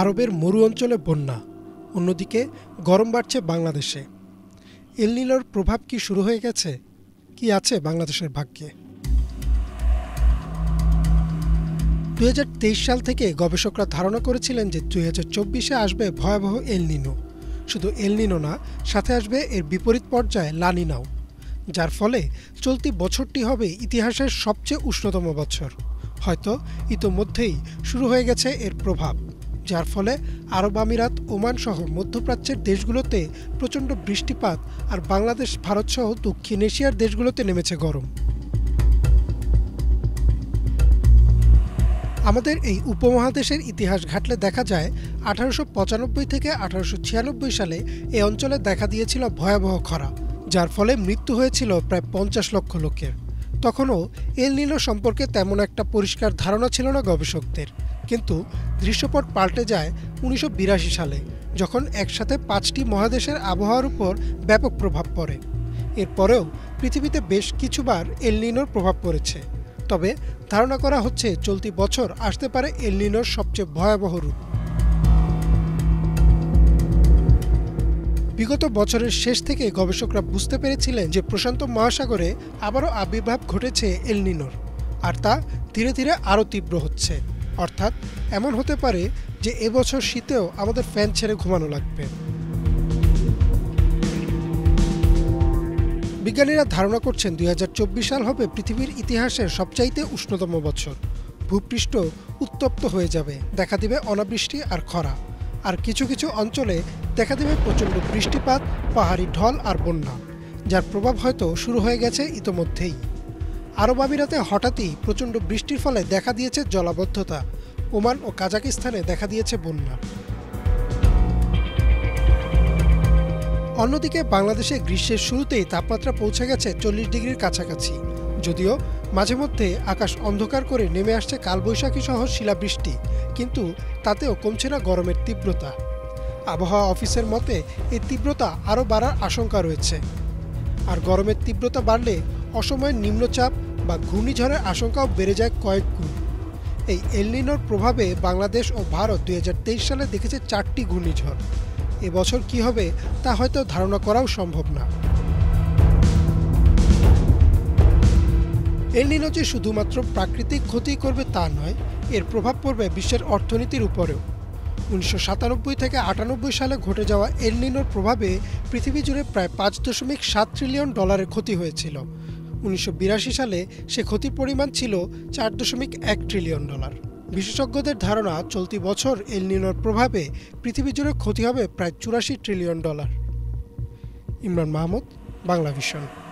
আরবের মরু অঞ্চলে বন্যা, অন্যদিকে গরম বাড়ছে বাংলাদেশে। এলনিনোর প্রভাব কি শুরু হয়ে গেছে? কি আছে বাংলাদেশের ভাগ্যে? দুই হাজার তেইশ সাল থেকে গবেষকরা ধারণা করেছিলেন যে দুই হাজার চব্বিশে আসবে ভয়াবহ এলনিনো শুধু এলনিনো না, সাথে আসবে এর বিপরীত পর্যায়ে লানিনাও যার ফলে চলতি বছরটি হবে ইতিহাসের সবচেয়ে উষ্ণতম বছর। হয়তো ইতোমধ্যেই শুরু হয়ে গেছে এর প্রভাব। যার ফলে আরব আমিরাত, ওমান সহ মধ্যপ্রাচ্যের দেশগুলোতে প্রচণ্ড বৃষ্টিপাত আর বাংলাদেশ, ভারত সহ দক্ষিণ এশিয়ার দেশগুলোতে নেমেছে গরম। আমাদের এই উপমহাদেশের ইতিহাস ঘাটলে দেখা যায়, আঠারোশো পঁচানব্বই থেকে আঠারোশো ছিয়ানব্বই সালে এ অঞ্চলে দেখা দিয়েছিল ভয়াবহ খরা, যার ফলে মৃত্যু হয়েছিল প্রায় পঞ্চাশ লক্ষ লোকের। তখনও এল নিনো সম্পর্কে তেমন একটা পরিষ্কার ধারণা ছিল না গবেষকদের। কিন্তু দৃশ্যপট পাল্টে যায় উনিশশো বিরাশি সালে, যখন একসাথে পাঁচটি মহাদেশের আবহাওয়ার উপর ব্যাপক প্রভাব পড়ে। এরপরেও পৃথিবীতে বেশ কিছুবার এলনিনোর প্রভাব পড়েছে। তবে ধারণা করা হচ্ছে চলতি বছর আসতে পারে এলনিনোর সবচেয়ে ভয়াবহ রূপ। বিগত বছরের শেষ থেকে গবেষকরা বুঝতে পেরেছিলেন যে প্রশান্ত মহাসাগরে আবারও আবির্ভাব ঘটেছে এলনিনোর আর তা ধীরে ধীরে আরও তীব্র হচ্ছে। অর্থাৎ এমন হতে পারে যে এবছর শীতেও আমাদের ফ্যান ছেড়ে ঘুমানো লাগবে। বিজ্ঞানীরা ধারণা করছেন দুই হাজার চব্বিশ সাল হবে পৃথিবীর ইতিহাসের সবচাইতে উষ্ণতম বছর। ভূপৃষ্ঠ উত্তপ্ত হয়ে যাবে, দেখা দিবে অনাবৃষ্টি আর খরা। আর কিছু কিছু অঞ্চলে দেখা দেবে প্রচণ্ড বৃষ্টিপাত, পাহাড়ি ঢল আর বন্যা, যার প্রভাব হয়তো শুরু হয়ে গেছে ইতোমধ্যেই। আরব আমিরাতে হঠাৎই প্রচণ্ড বৃষ্টির ফলে দেখা দিয়েছে জলাবদ্ধতা, ওমান ও কাজাকিস্তানে দেখা দিয়েছে বন্যা। অন্যদিকে বাংলাদেশে গ্রীষ্মের শুরুতেই তাপমাত্রা পৌঁছে গেছে চল্লিশ ডিগ্রির কাছাকাছি। যদিও মাঝে মধ্যে আকাশ অন্ধকার করে নেমে আসছে কালবৈশাখী সহ শিলাবৃষ্টি, কিন্তু তাতেও কমছে না গরমের তীব্রতা। আবহাওয়া অফিসের মতে, এই তীব্রতা আরও বাড়ার আশঙ্কা রয়েছে। আর গরমের তীব্রতা বাড়লে অসময়ের নিম্নচাপ বা ঘূর্ণিঝড়ের আশঙ্কাও বেড়ে যায় কয়েক গুণ। এই এলনিনোর প্রভাবে বাংলাদেশ ও ভারত দুই হাজার তেইশ সালে দেখেছে চারটি ঘূর্ণিঝড়। এবছর কি হবে তা হয়তো ধারণা করাও সম্ভব না। এলনিনো যে শুধুমাত্র প্রাকৃতিক ক্ষতি করবে তা নয়, এর প্রভাব পড়বে বিশ্বের অর্থনীতির উপরেও। উনিশশো সাতানব্বই থেকে আটানব্বই সালে ঘটে যাওয়া এলনিনোর প্রভাবে পৃথিবী জুড়ে প্রায় পাঁচ দশমিক সাত ট্রিলিয়ন ডলারের ক্ষতি হয়েছিল। উনিশশো বিরাশি সালে সে ক্ষতির পরিমাণ ছিল চার দশমিক এক ট্রিলিয়ন ডলার। বিশেষজ্ঞদের ধারণা, চলতি বছর এলনিনোর প্রভাবে পৃথিবী জুড়ে ক্ষতি হবে প্রায় চুরাশি trillion dollar. Imran Mahmud, Bangla Vision.